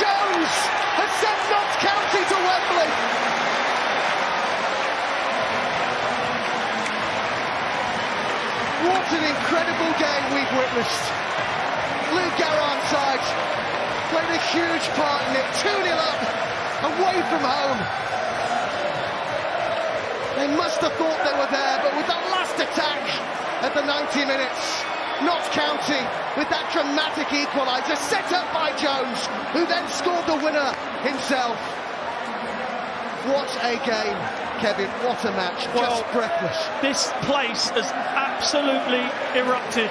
Jones has sent Notts County to Wembley. What an incredible game we've witnessed. Luke Garrard's side played a huge part in it. 2 0 up, away from home. They must have thought they were there, but with that last attack at the 90 minutes, Notts County with that dramatic equaliser set up by Jones, who then scored the winner himself. What a game, Kevin. What a match. Well, Just breathless. This place has absolutely erupted